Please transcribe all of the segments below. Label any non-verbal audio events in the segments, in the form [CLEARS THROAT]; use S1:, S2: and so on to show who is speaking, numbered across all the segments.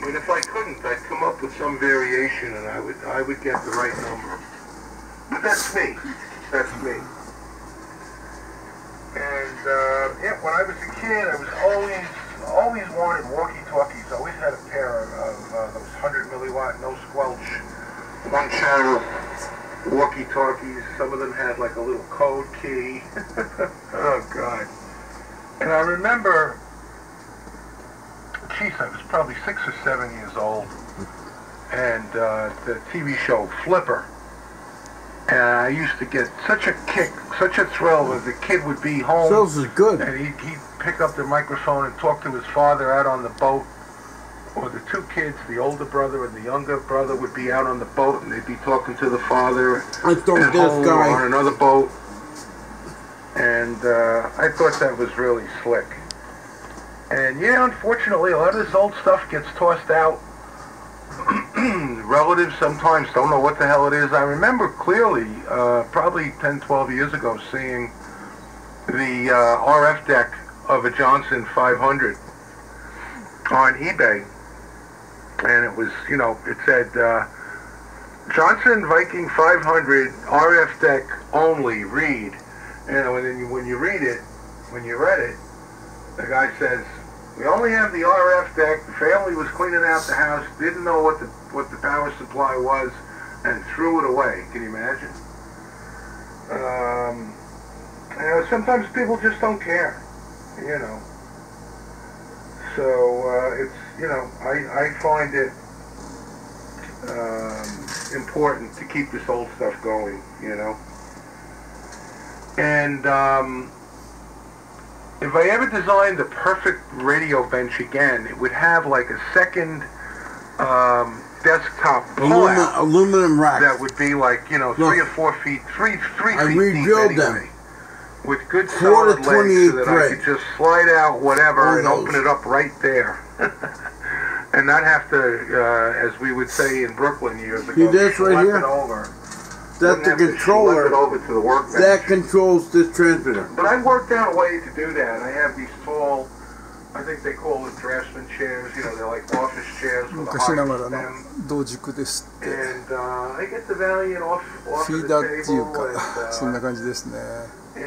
S1: But if I couldn't, I'd come up with some variation, and I would I would get the right number. But that's me. That's me. And uh, yeah, when I was a kid, I was always always wanted walkie-talkies. I Always had a pair of uh, those 100 milliwatt, no squelch, one channel walkie-talkies. Some of them had like a little code key. [LAUGHS] oh God. And I remember, I was probably six or seven years old, and uh, the TV show Flipper. And I used to get such a kick, such a thrill as the kid would be home.
S2: Sales is good.
S1: And he'd, he'd pick up the microphone and talk to his father out on the boat. Or the two kids, the older brother and the younger brother, would be out on the boat and they'd be talking to the father
S2: I thought
S1: at
S2: this
S1: home or on another boat. And uh, I thought that was really slick. And yeah, unfortunately, a lot of this old stuff gets tossed out. [CLEARS THROAT] Relatives sometimes don't know what the hell it is. I remember clearly, uh, probably 10, 12 years ago, seeing the uh, RF deck of a Johnson 500 on eBay. And it was, you know, it said uh, Johnson Viking 500 RF deck only, read. And you, when you read it, when you read it, the guy says, we only have the RF deck. The family was cleaning out the house, didn't know what the what the power supply was, and threw it away. Can you imagine? Um, you know, sometimes people just don't care. You know. So uh, it's you know I I find it um, important to keep this old stuff going. You know. And um, if I ever designed the perfect radio bench again, it would have like a second um, desktop
S2: Aluminum, rack.
S1: that would be like you know three or four feet, three three
S2: I
S1: feet deep
S2: rebuilt
S1: anyway,
S2: them.
S1: with good
S2: to
S1: solid legs, so
S2: 28
S1: that I could just slide out whatever
S2: All
S1: and
S2: those.
S1: open it up right there. [LAUGHS] And not have to, uh, as we would say in Brooklyn years ago,
S2: this right here?
S1: it over.
S2: That's the controller that controls this transmitter.
S1: But I worked out a way to do that. I have these tall, I think they call it draftsman chairs. You know, they're like office chairs with a
S3: high
S1: And uh, I get the valiant off, off
S3: フ
S1: ィ
S3: ーダーっていうか、そんな感じですね。
S1: こ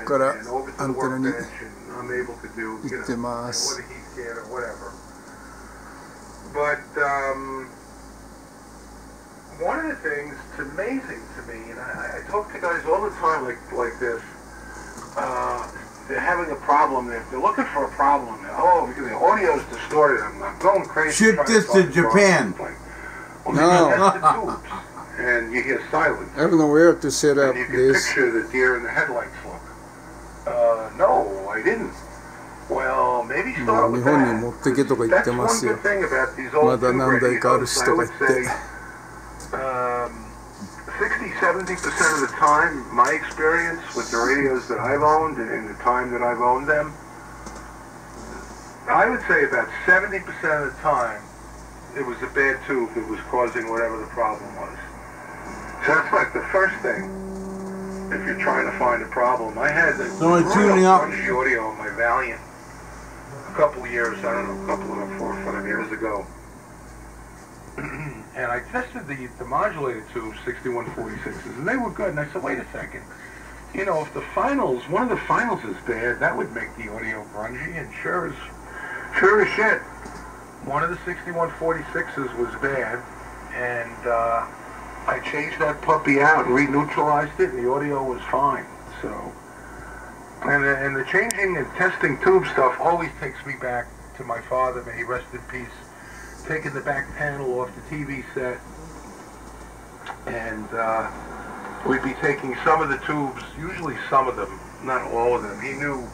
S1: こ
S3: からアンテナに行ってます。
S1: But, um, one of the things that's amazing to me, and I, I talk to guys all the time like like this, uh, they're having a problem. They're, they're looking for a problem. Oh, because the audio's distorted. I'm, I'm going crazy.
S2: Ship
S1: trying
S2: this
S1: find
S2: to
S1: the
S2: Japan.
S1: problem. Well,
S2: No.
S1: that's the tubes, and you hear silence.
S3: I don't know where to set up
S1: And you can
S3: this
S1: picture the deer in the headlights look. Uh, no, I didn't. Well, maybe
S3: も
S1: start
S3: う日
S1: with
S3: 本に
S1: that.
S3: 持ってけとか言って
S1: That's
S3: ま
S1: one
S3: すよ
S1: good thing about these
S3: ま
S1: old
S3: だ
S1: tube
S3: 何台かある
S1: radios.
S3: し
S1: I
S3: とか
S1: would
S3: 言って
S1: say Um, 60, 70% of the time, my experience with the radios that I've owned and in the time that I've owned them, I would say about 70% of the time, it was a bad tube that was causing whatever the problem was. So that's like the first thing. If you're trying to find a problem, I had the
S2: So tuning up.
S1: audio on my Valiant a couple of years, I don't know, a couple of four or five years ago. [CLEARS THROAT] and I tested the, the modulator tubes, 6146s, and they were good. And I said, wait a second. You know, if the finals, one of the finals is bad, that would make the audio grungy. And sure as, sure as shit, one of the 6146s was bad. And uh, I changed that puppy out and re-neutralized it, and the audio was fine. So, and and the changing and testing tube stuff always takes me back to my father, may he rest in peace, taking the back panel off the TV set, and uh, we'd be taking some of the tubes, usually some of them, not all of them. He knew